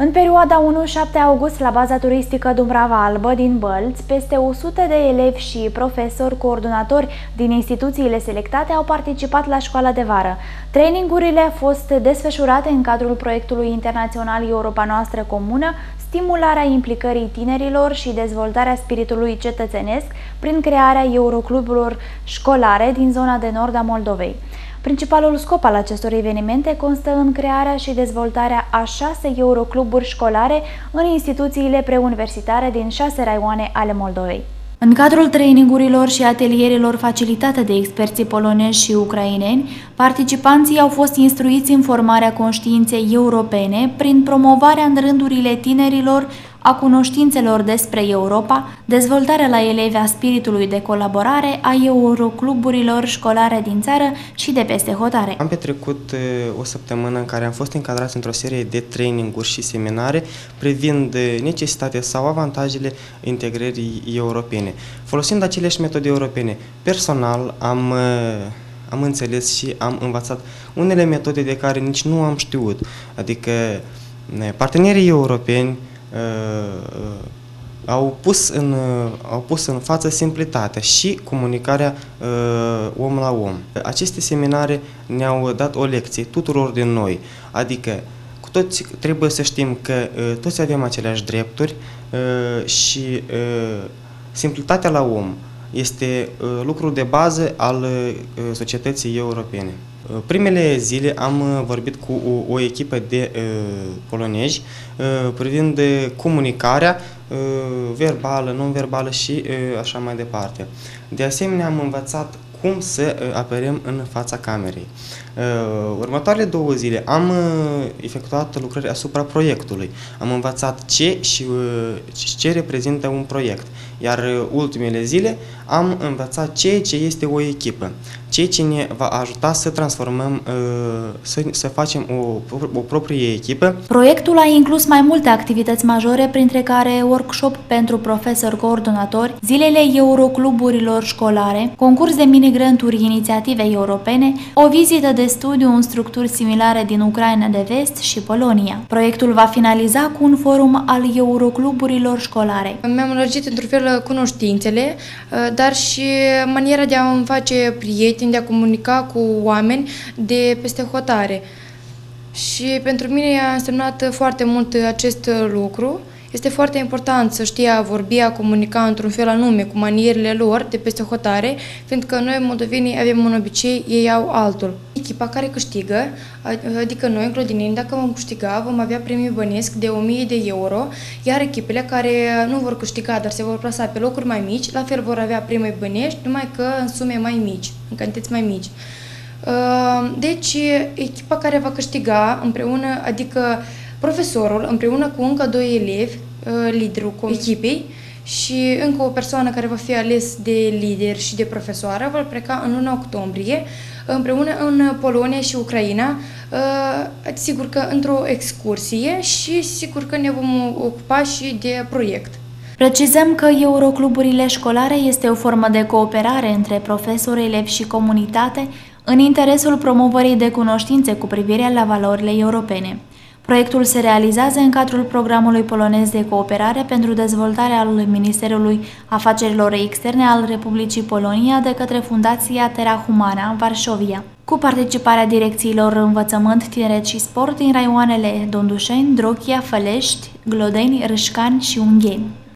În perioada 1-7 august, la baza turistică Dumbrava Albă din Bălți, peste 100 de elevi și profesori coordonatori din instituțiile selectate au participat la școala de vară. Trainingurile au fost desfășurate în cadrul proiectului internațional Europa Noastră Comună, stimularea implicării tinerilor și dezvoltarea spiritului cetățenesc prin crearea eurocluburilor școlare din zona de nord a Moldovei. Principalul scop al acestor evenimente constă în crearea și dezvoltarea a șase eurocluburi școlare în instituțiile preuniversitare din șase raioane ale Moldovei. În cadrul trainingurilor și atelierilor facilitate de experții polonezi și ucraineni, participanții au fost instruiți în formarea conștiinței europene prin promovarea în rândurile tinerilor a cunoștințelor despre Europa, dezvoltarea la elevi a spiritului de colaborare a eurocluburilor școlare din țară și de peste hotare. Am petrecut o săptămână în care am fost încadrați într-o serie de traininguri și seminare privind necesitatea sau avantajele integrării europene. Folosind aceleași metode europene, personal am am înțeles și am învățat unele metode de care nici nu am știut. Adică partenerii europeni uh, au pus, în, uh, au pus în față simplitatea și comunicarea uh, om la om. Aceste seminare ne-au dat o lecție tuturor din noi, adică cu toți trebuie să știm că uh, toți avem aceleași drepturi uh, și uh, simplitatea la om este uh, lucrul de bază al uh, societății europene. Uh, primele zile am vorbit cu o, o echipă de uh, polonezi uh, privind comunicarea uh, verbală, non-verbală și uh, așa mai departe. De asemenea, am învățat cum să uh, apărăm în fața camerei. Uh, următoarele două zile am uh, efectuat lucrări asupra proiectului. Am învățat ce și ce reprezintă un proiect. Iar ultimele zile am învățat ce, ce este o echipă ceea ce ne va ajuta să transformăm, uh, să, să facem o, o proprie echipă. Proiectul a inclus mai multe activități majore, printre care workshop pentru profesori coordonatori, zilele eurocluburilor școlare, concurs de minigranturi inițiative europene, o vizită de studiu în structuri similare din Ucraina de Vest și Polonia. Proiectul va finaliza cu un forum al eurocluburilor școlare. Mi-am lărgit într-un fel cunoștințele, uh, dar și maniera de a-mi face prieteni de a comunica cu oameni de peste hotare. Și pentru mine a însemnat foarte mult acest lucru. Este foarte important să știe a vorbi, a comunica într-un fel anume, cu manierele lor de peste hotare, fiindcă noi, moldovenii, avem un obicei, ei au altul. Echipa care câștigă, adică noi, clodineni, dacă vom câștiga, vom avea premiu bănesc de 1000 de euro, iar echipele care nu vor câștiga, dar se vor plasa pe locuri mai mici, la fel vor avea premii bănești, numai că în sume mai mici, în cantități mai mici. Deci, echipa care va câștiga împreună, adică profesorul împreună cu încă doi elevi, uh, liderul echipei și încă o persoană care va fi ales de lider și de profesoară vor pleca în luna octombrie împreună în Polonia și Ucraina, uh, sigur că într-o excursie și sigur că ne vom ocupa și de proiect. Precizăm că Eurocluburile școlare este o formă de cooperare între profesori, elevi și comunitate în interesul promovării de cunoștințe cu privire la valorile europene. Proiectul se realizează în cadrul programului polonez de cooperare pentru dezvoltarea al Ministerului Afacerilor Externe al Republicii Polonia de către Fundația Terra Humana, Varșovia, cu participarea direcțiilor învățământ, tineret și sport din raioanele Dondușeni, Drochia, Fălești, Glodeni, Râșcani și Ungheni.